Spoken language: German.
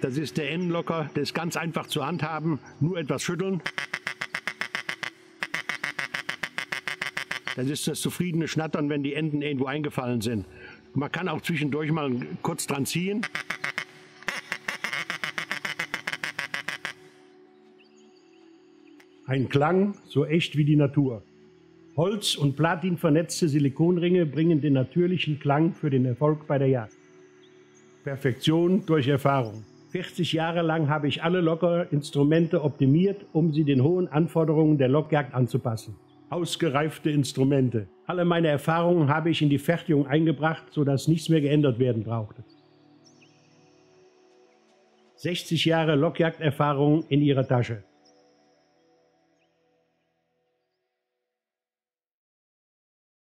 Das ist der Endlocker, der ist ganz einfach zu handhaben, nur etwas schütteln. Das ist das zufriedene Schnattern, wenn die Enden irgendwo eingefallen sind. Man kann auch zwischendurch mal kurz dran ziehen. Ein Klang so echt wie die Natur. Holz- und Platin vernetzte Silikonringe bringen den natürlichen Klang für den Erfolg bei der Jagd. Perfektion durch Erfahrung. 40 Jahre lang habe ich alle Lockerinstrumente optimiert, um sie den hohen Anforderungen der Lockjagd anzupassen. Ausgereifte Instrumente. Alle meine Erfahrungen habe ich in die Fertigung eingebracht, sodass nichts mehr geändert werden brauchte. 60 Jahre Lockjagderfahrung in ihrer Tasche.